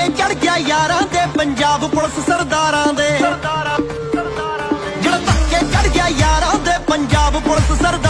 अगे चढ़ गया यार पुलिस सरदार चढ़ गया यार पुलिस सरदार